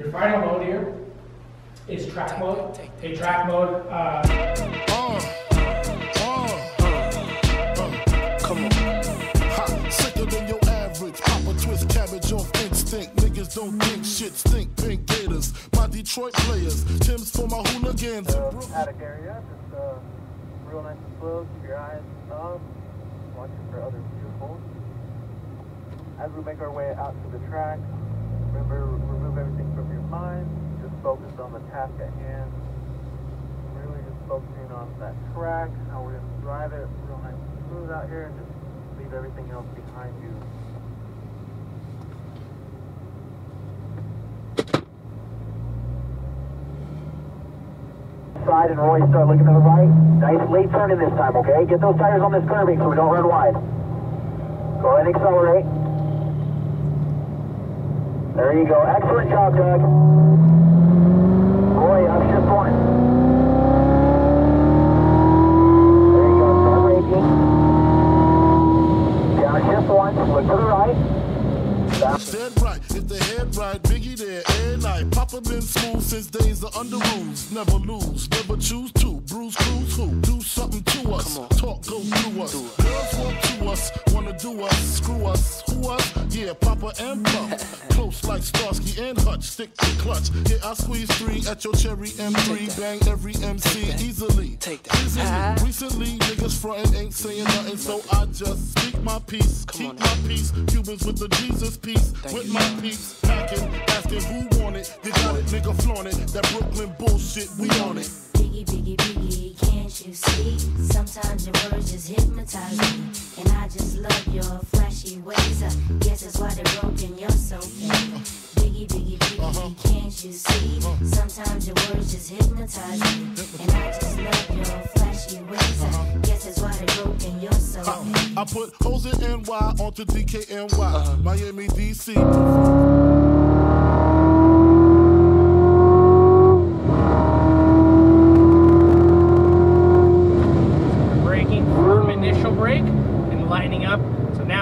Your final mode here is track mode. A track mode, uh, Uh, uh, uh, come on. Ha, sicker than your average. Pop a twist cabbage off instinct. Niggas don't think shit stink. Pink gators, my Detroit players. Tim's for my hooligans. the paddock area. Just uh, real nice and slow. Keep your eyes up. Watching for other vehicles. As we make our way out to the track, remember remove everything from your mind. Just focus on the task at hand. Really just focusing on that track, how we're gonna drive it real nice and smooth out here, and just leave everything else behind you. Side and Roy start looking to the right. Nice late turning this time, okay? Get those tires on this curving so we don't run wide. Go ahead and accelerate. There you go. Excellent job, Doug. Roy, up shift one. There you go. Start braking. Down shift one. Look to the right. Down. Dead right, if the head right, Biggie there, and night. Papa been smooth since days of under rules. Never lose, never choose to. Who? Do something to us. Talk, go through us. Girls want to us, wanna do us, screw us, who us? Yeah, Papa and Pump. Close like Starsky and Hutch, stick to clutch. Yeah, I squeeze three at your cherry M3, bang every MC easily. Take that. Easily. Recently, niggas frontin' ain't saying nothing, so I just speak my peace, keep my peace. Cubans with the Jesus peace, Thank with you. my peeps, packing, asking who want it. You got it, nigga, flaunt it. That Brooklyn bullshit, we on it. Biggie, biggie, biggie, can't you see? Sometimes your words just hypnotize me. And I just love your flashy ways. I guess that's why they're broken, you're so mean. Biggie, biggie, biggie, uh-huh. can't you see? Uh-huh. Sometimes your words just hypnotize me. And I just love your flashy ways. I uh-huh. guess that's why they're broken, you're so mean. I put hoes in NY onto DKNY, Uh-huh. Miami, DC.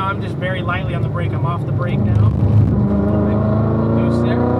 I'm just very lightly on the brake. I'm off the brake now. Loose there.